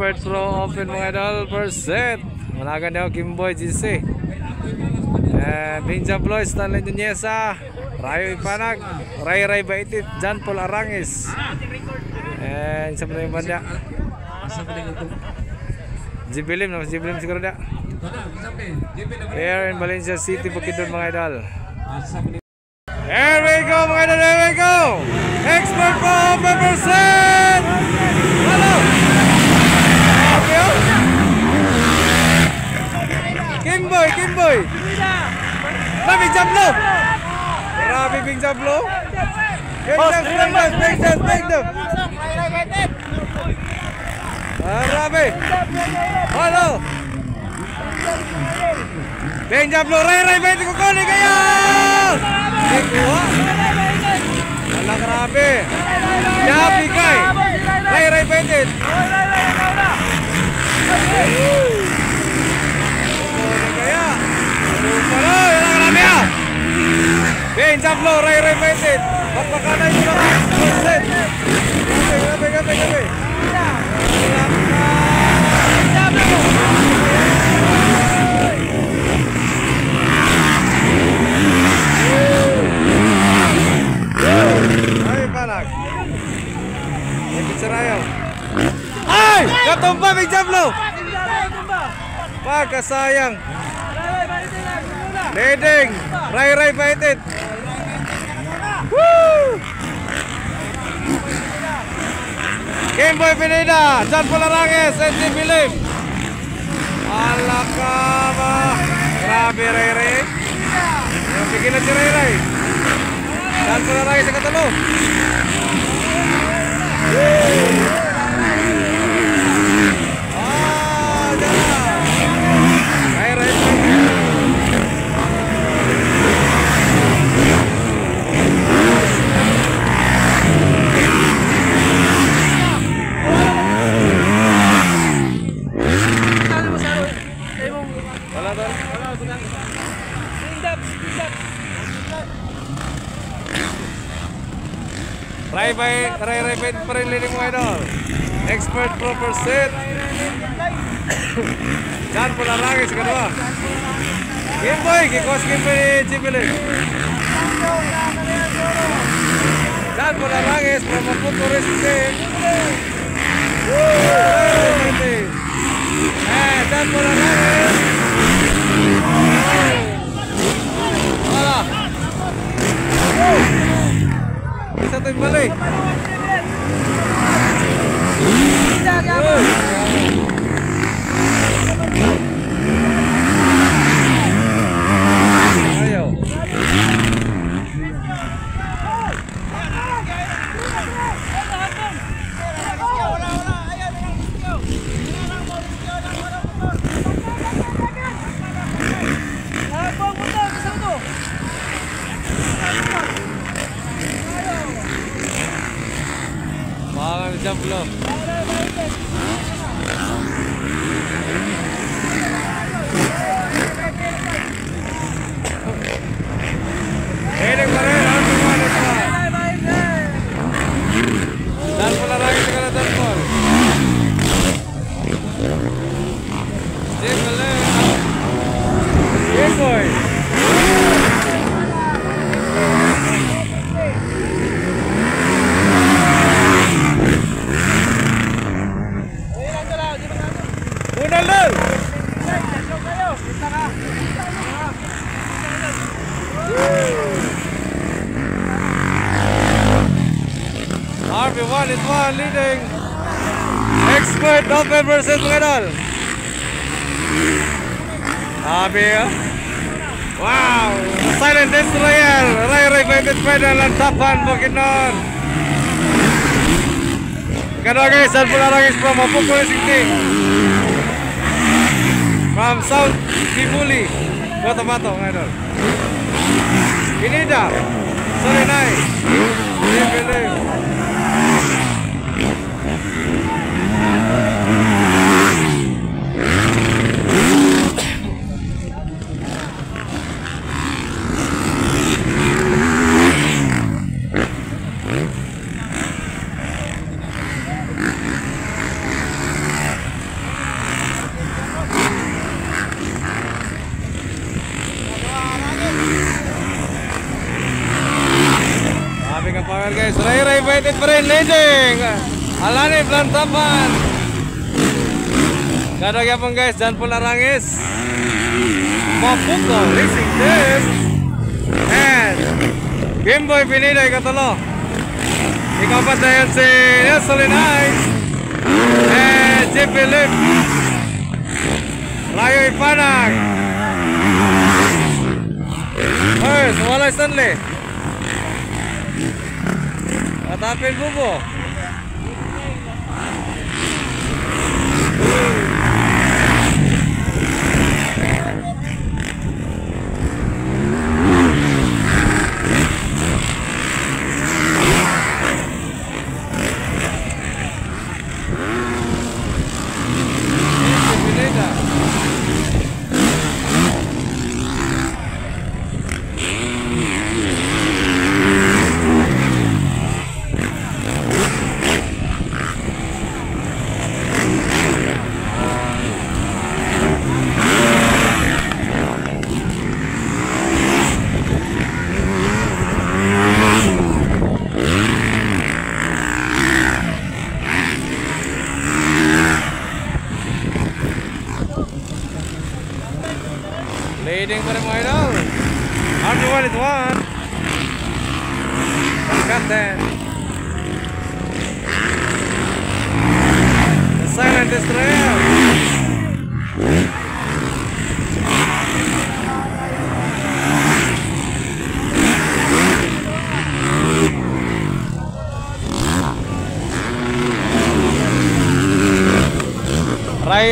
Expert Pro Open mga idol percent. Managan daw Kimboy GC. And Ninja Bloy, Stanley Nuneza, Rayo Ipanag, Ray Ray Baitit, John Paul Arangis. And sa mga banda. Jibilim, naman Jibilim siguro da. Here in Valencia City, Bukidnon mga idol. Here we go mga idol, here we go! Expert Pro Open percent! 10 kim 10 Là mình dập lỗ bình vì mình dập lỗ Bekler bekler bekler bekler Rabi Halo Benjam lo ray ray bet ko kani kaya Wala grabe Ya bigay Ray ray bet Bing Jablo, Ray Ray, Bente! Papakanay mo na! Percent! Grabe, grabe, grabe, grabe! Ay! Katumba, Big Jablo! Pagkasayang. Leading. Ray Ray Baitit. Woo! Kimboy Pineda, John Polaranges, and Tim Bilim. Alakama. Grabe Ray Ray. Yung pigilan si Ray Ray. John Polaranges sa katulo. Ah, dyan na. Ray Ray Baitit. Wala doon. Ray by Ray Ray by pa rin lining mo idol. Expert pro percent. Jan pula lagi sa kedua. Game boy, kikos game boy Jibilin. Jan pula lagi from Puto Racing. Eh, Jan pula lagi. Isa tayong balik. love. Unang lul. RB1 is one leading. Expert open versus. Sabi ah. Wow! Silent Destroyer! Ray Bandit Pedal ang tapan Bukidnon! Kada guys, saan pula guys from Mapuko From South Kibuli, Cotabato, mga idol. Pinida, Sorinay, Bibilim. Ayan guys, Pa rin, leading. Alani, Plantapan. Kadog yapon guys, Jan Pularangis. Mapuko, Racing Team. And Gimboy Pinida, ikatulo. Ikapat na yan si Nestle Knight. And Jeep Philip. Rayo Ipanag. First, wala Stanley. 南北通风 Rai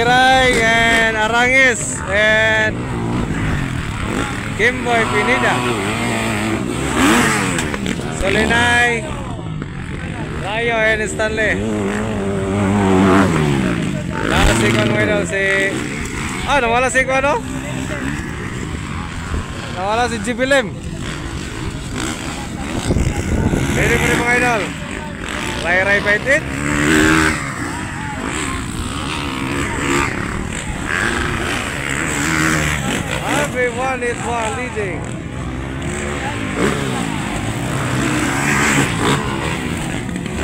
Rai and Arangis and Kimboy Pinida. Solinay. Rayo and Stanley. Nakasikon mo daw si... Ah, nawala si ano? Nawala si Jibilim. Pwede mo rin mga idol. Ray Ray Baitit. Everyone is one leading.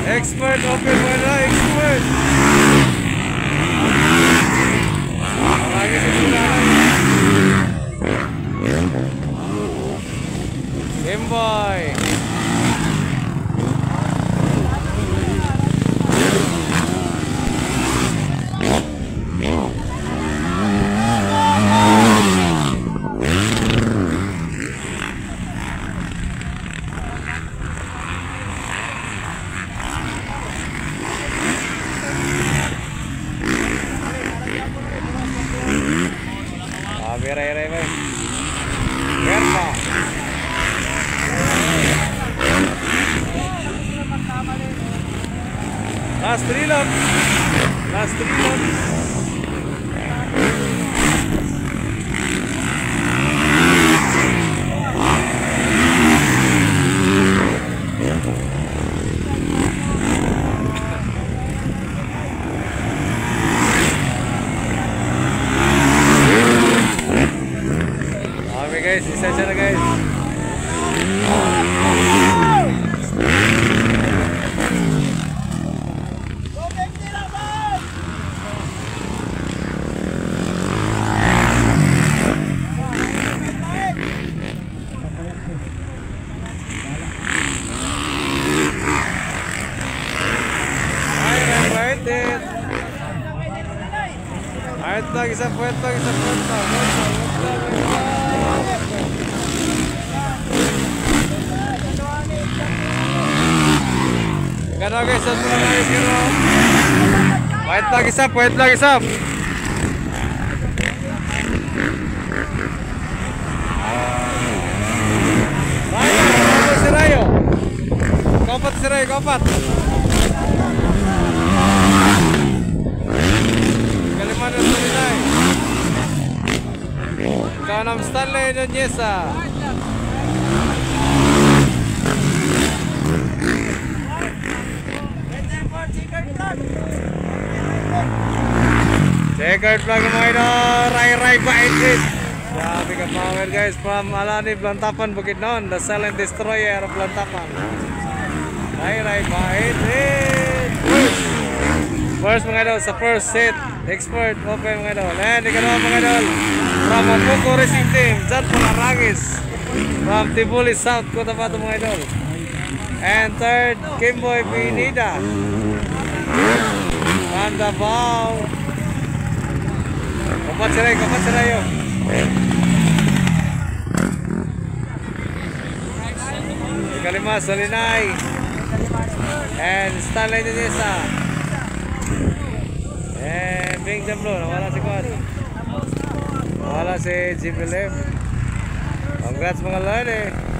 Expert open wala, expert. That's the plug. guys, isa siya guys. Ayat lagi sa puerto, isa puerto. Gano guys, na yung gino. Puerto lagi sa, puerto lagi sa. Rayo, Rayo. Si Rayo, kapat. Ng Sulinay. Kanam Stanley Nuneza. Checkered flag mga ino. Ray Ray Baitit. Grabe ka power guys from Alani, Blantapan, Bukidnon. The silent destroyer of Blantapan. Ray Ray Baitit. First. Mga idol, sa first set. Expert, open mga idol. And ikalawa mga idol. From Apoco Racing Team, John Polarangis. From Tibuli South, Cotabato mga idol. And third, Kimboy Pinida. From Davao. Kapat sila, kapat sila yun. Ikalima, Solinay. And Stanley Nunesa. And Bing Jamblo, nawala si Kwan. Nawala si Jibilem. Congrats mga eh.